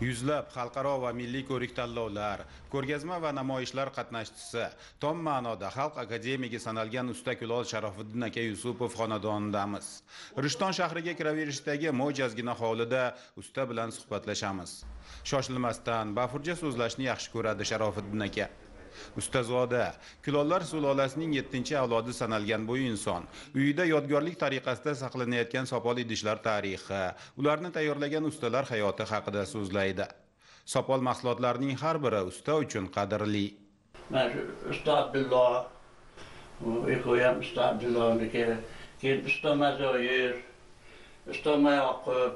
yuzlab xalqaro va milliy ko'rik tanlovlar ko'rgazma va namoyishlar qatnashchisi tom ma'noda xalq akademigi sanalgan usta kulol sharofiddin aka yusupov xonadonidamiz. Rishton shahriga kiraverishdagi mo'jazgina hovlida usta bilan suhbatlashamiz. Shoshilmasdan bafurja so'zlashni yaxshi ko'radi sharofiddin aka. Ustazoda kulollar sulolasining yettinchi avlodi sanalgan bu inson. Uyida yodgorlik tariqasida saqlanayotgan sopol idishlar tarixi. Ularni tayyorlagan ustalar hayoti haqida so'zlaydi. Sopol mahsulotlarining har biri usta uchun qadrli. Mana shu usta abdullo uyquyam usta abdullohniki keyin usta mazoir usta mayoqub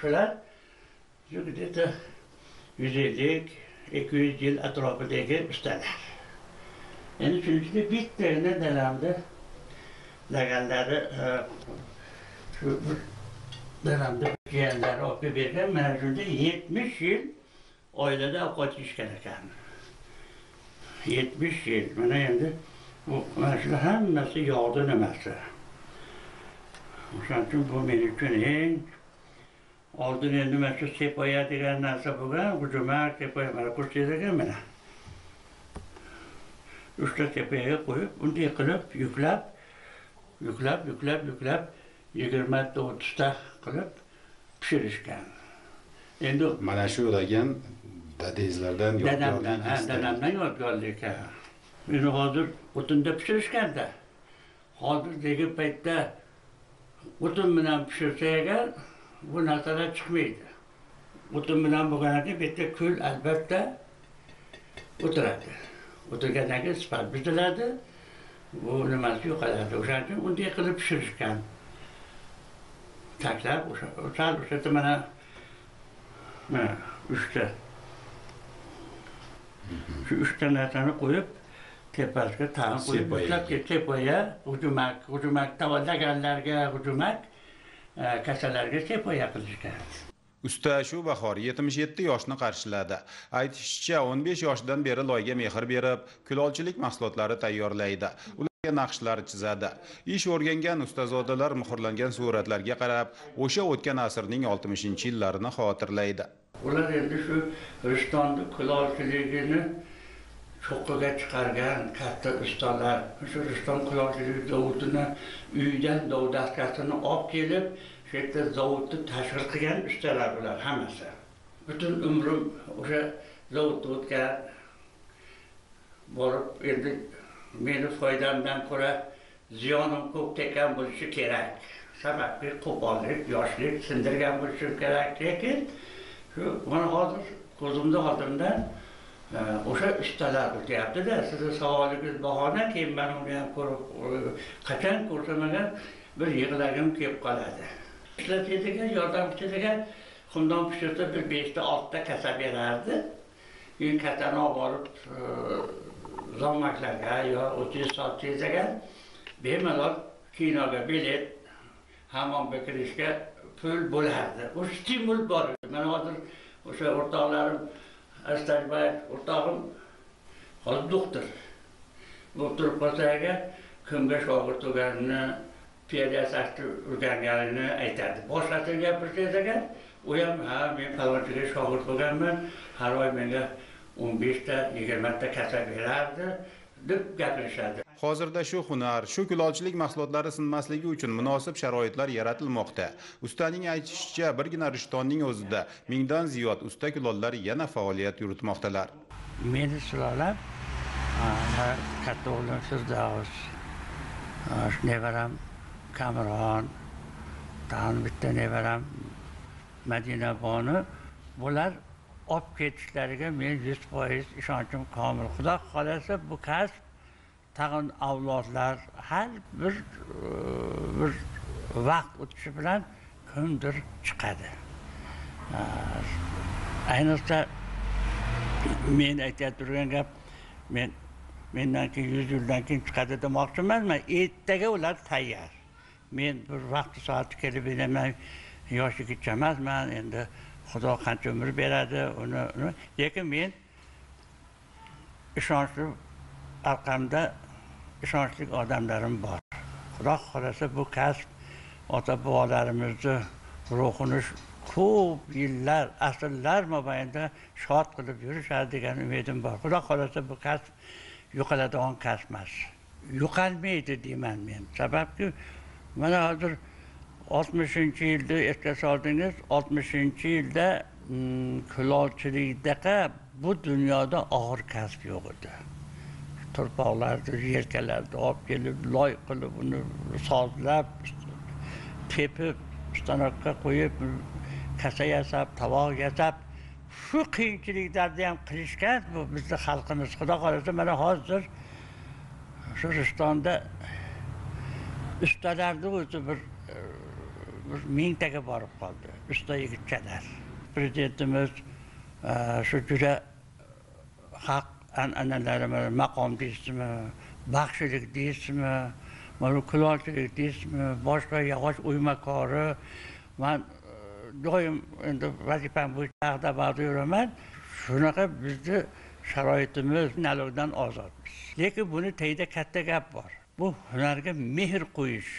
shular shu где то yuz ellik ikki yuz yil atrofidagi ustalar. Endi shuning ichida bittagina dadamni laganlari e, shu dadamni jiyanlari olib kelib bergan. Mana shunda yetmish yil oilada ovqat yeyishgan ekan. Yetmish yil. Mana endi mana shular hammasi yog'ni nimasi? O'shaning uchun bu men uchun eng oldin endi mana shu sepoya degan narsa bo'lgan hujumak sepoya mana ko'rsangiz ekan mana uchta sepoyaga qo'yib bunday qilib yuklab yuklab yuklab yuklab yigirmata o'ttizta qilib pishirishgan endi mana shu degan dadangizlardan dadamdan ha dadamdan yodgorlik meni hozir o'tinda pishirishganda hozirdagi paytda o'tin bilan pishirsa agar bu narsalar chiqmaydi o'tin bilan bo'lgandan keyin bu yerda kul albatta o'tiradi o'tirgandan keyin sifat buziladi bu nimasi yo'qoladi o'shaning uchun unday qilib pishirishgan taklab o'sha sal o'sha yerda mana mana uchta shu uchta narsani qo'yib tepasiga tag'in qo'yib Sepoya. ushlab sepoya hujumak hujumak tavallaganlarga hujumak kasallarga sepoya qilishgan usta shu bahor 77 yoshni qarshiladi aytishicha 15 yoshidan beri loyga mehr berib kulolchilik mahsulotlari tayyorlaydi ularga naqshlar chizadi ish o'rgangan ustazodalar muhrlangan suratlarga qarab o'sha o'tgan asrning 60 yillarini xotirlaydi ular endi shu rishtonni kulolchiligini cho'qqiga chiqargan katta ustalar o'sha rustam kulolchiligi zavodini uydan dovdaskasini olib kelib shu yerda zavodni tashkil qilgan ustalar bular hammasi. Butun umrim o'sha zavodda o'tgan borib endi meni foydamdan ko'ra ziyonim ko'p tekkan bo'lishi kerak. Sababki qo'pollik yoshlik sindirgan bo'lishim kerak. Lekin shu mana hozir ko'zimni oldimdan o'sha ustalar o'tyaptida sizni savolingiz bahona keyin man uni ham ko'rib e, qachon ko'rsam agar bir yig'lagim kelib qoladi. Ishlatadigan yordamchisiga xumdon pishirsa bir beshta oltita kasa berardi. Keyin kasani olib borib e, zommaklarga yo o'ttiz sotsangiz agar bemalol kinoga bilet hammomga kirishga pul bo'lardi. O'sha stimul bor. Mana hozir o'sha o'rtoqlarim astajbay o'rtog'im hozir doktor bo'lib turib kimga shogird bo'lganini piyoda yasashni o'rganganini aytadi boshqasini gapirsangiz agar u ham ha men falonchiga shogird bo'lganman har oy menga o'n beshta yigirmata kasa berardi. Deb gapirishadi hozirda shu hunar shu kulolchilik mahsulotlari sinmasligi uchun munosib sharoitlar yaratilmoqda. Ustaning aytishicha birgina rishtonning o'zida mingdan ziyod usta kulollar yana faoliyat yuritmoqdalar. Meni sulolam katta o'g'lim firdavs nevaram kamron tag'in bitta nevaram madina bonu bular olib ketishlariga men yuz foiz ishonchim komil. Xudo xohlasa bu kasb tag'in avlodlar har bir e, bir vaqt o'tishi bilan kimdir chiqadi. Ayniqsa men aytib turgan gap men mendan keyin yuz yildan keyin chiqadi demoqchi emasman ertaga ular tayyor. Men bir vaqti soati kelib bilaman yosh yigitcha emasman endi xudo qancha umr beradi uni uni- lekin men ishonchli orqamda ishonchli odamlarim bor. Xudo xohlasa bu kasb ota bobolarimizni ruhini ko'p yillar asrlar mobaynida shod qilib yurishadi degan umidim bor. Xudo xohlasa bu kasb yo'qoladigan kasb emas. Yo'qolmaydi deyman men. Sababki mana hozir oltmishinchi yilni esga soldingiz. Oltmishinchi yilda mm, kulolchilikdaqa bu dunyoda og'ir kasb yo'q edi. Turpoqlarni yelkalarni olib kelib loy qilib uni sozlab tepib stanokka qo'yib kasa yasab tovoq yasab shu qiyinchiliklarni ham qilishgan bu bizni xalqimiz. Xudo xohlasa mana hozir shu rishtonda ustalarni o'zi bir bir mingtaga borib qoldi usta yigitchalar. Prezidentimiz e, shu juda haq an'analarimiz maqom deysizmi baxshilik deysizmi mana kulolchilik deysizmi boshqa yog'och o'ymakori man e, doim endi vazifam bo'yicha ag'da bag'da yuraman shunaqa bizni sharoitimiz nalogdan ozodmiz. Lekin buni tagida katta gap bor. Bu hunarga mehr qo'yish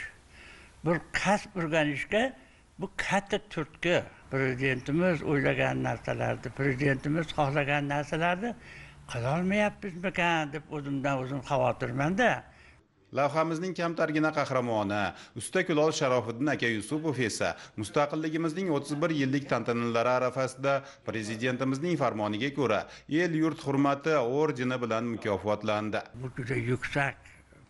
bir kasb o'rganishga bu katta turtki. Prezidentimiz o'ylagan narsalarni prezidentimiz xohlagan narsalarni qilolmayapmizmikan deb o'zimdan o'zim xavotirmanda lavhamizning kamtargina qahramoni usta kulol sharofiddin aka yusupov esa mustaqilligimizning 31 yillik tantanalari arafasida prezidentimizning farmoniga ko'ra el yurt hurmati ordeni bilan mukofotlandi. Bu juda yuksak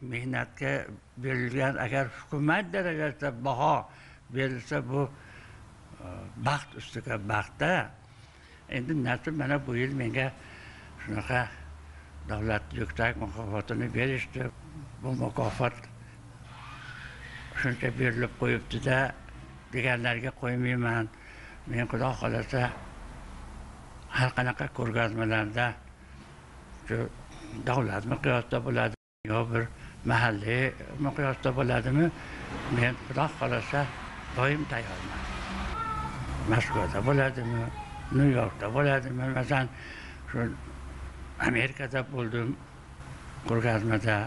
mehnatga berilgan agar hukumat darajasida baho berilsa bu e, baxt ustiga baxtda endi nasib mana bu yil menga shunaqa davlat yuksak mukofotini berishdi bu mukofot shuncha berilib qo'yibdida deganlarga qo'ymayman men xudo xohlasa har qanaqa ko'rgazmalarda shu davlat miqyosida bo'ladi yo bir mahalliy miqyosda bo'ladimi men xudo xohlasa doim tayyorman moskvada bo'ladimi nyu yorkda bo'ladimi masalan shu amerikada bo'ldim ko'rgazmada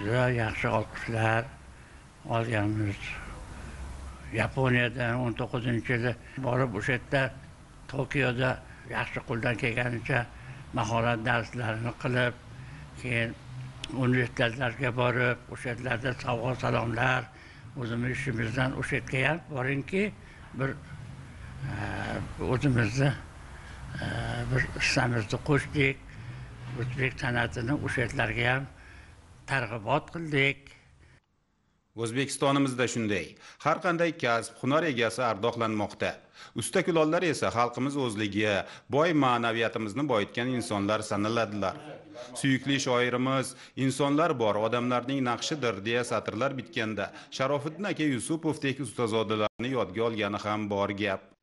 juda yaxshi olqishlar olganmiz. Yaponiyadan o'n to'qqizinchi yili borib o'sha yerda tokioda yaxshi qo'ldan kelganicha mahorat darslarini qilib keyin universitetlarga borib o'sha yerlarda sovg'a salomlar o'zimiz ishimizdan o'sha yerga ham boringki bir e, o'zimizni e, bir hissamizni qo'shdik. O'zbek san'atini o'sha yerlarga ham targ'ibot qildik. O'zbekistonimizda shunday. Har qanday kasb hunar egasi ardoqlanmoqda. Usta kulollar esa xalqimiz o'zligi boy ma'naviyatimizni boyitgan insonlar sanaladilar. Suyukli shoirimiz insonlar bor odamlarning naqshidir deya satrlar bitganda sharofiddin aka yusupovdek ustozodalarni yodga olgani ham bor gap.